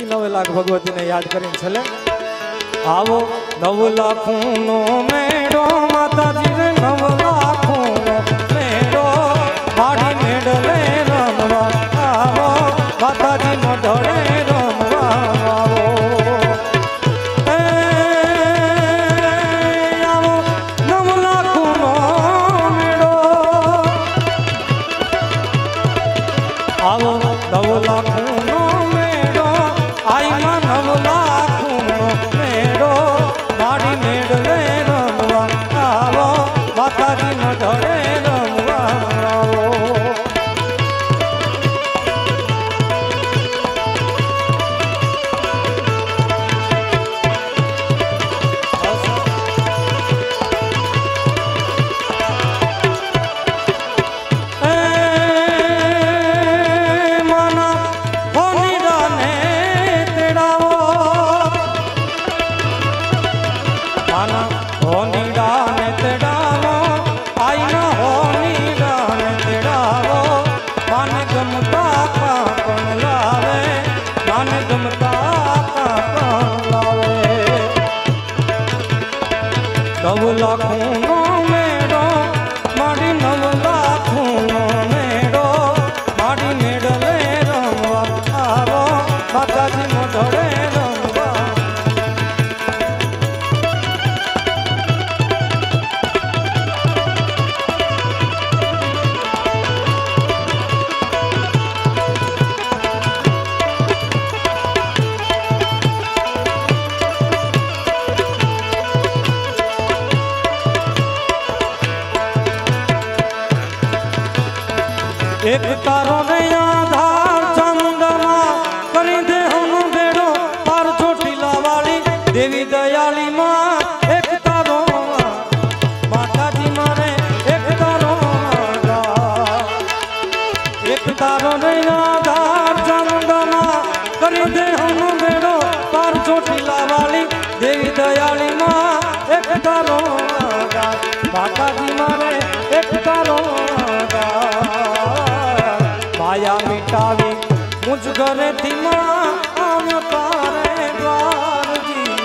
એ નવ લાખ ભગવતીને યાદ કરીને છેલ્લે. આવો નવ લાખનો મેળો માતાજી રે નવ લાખનો મેળો માડી મેળલે રમવા આવો માતાજી નો ઢળે રમવા આવો. આવો નવ લાખનો આઈમાં નવ માને ગમતા લાવે. કવલા લાખનો મેળો એક તારો ને આધાર ચામુંડામાં કરી દે હમનો બેડો પાર ચોટીલા વાળી દેવી દયાળી માં, એક તારો માતાજી મારે, એક તારો. એક તારો ને આધાર ચામુંડામાં કરી દે હમનો બેડો પાર ચોટીલા વાળી દેવી દયાળી માં, એક તારો. માતાજી મારે ઘરેથી આવ્યો તારે દ્વારજી.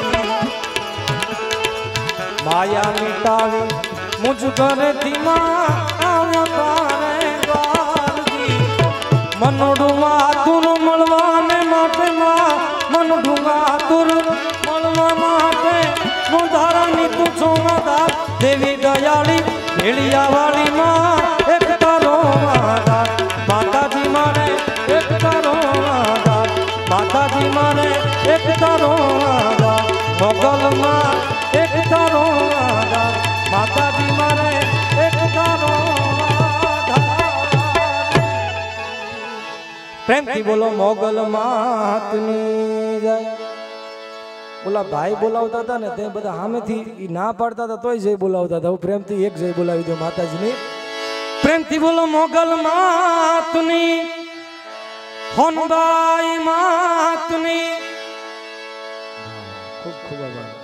માયા મિટાવી મુજ ઘરેથી મનોડું માતુર મળવાને માટે માં, મનોડું માતુર મળવા માટે મોધારાની તું છો દેવી દયાળી ભેળિયા વાળી માં મોગલમાં પ્રેમથી બોલો મોગલ માતની જય. ઓલા ભાઈ બોલાવતા હતા ને તે બધા સામેથી એ ના પાડતા હતા, તોય જય બોલાવતા હતા. હું પ્રેમથી એક જય બોલાવી દો માતાજીની. પ્રેમથી બોલો મોગલ માતની, હોનબાઈ માતની বাবা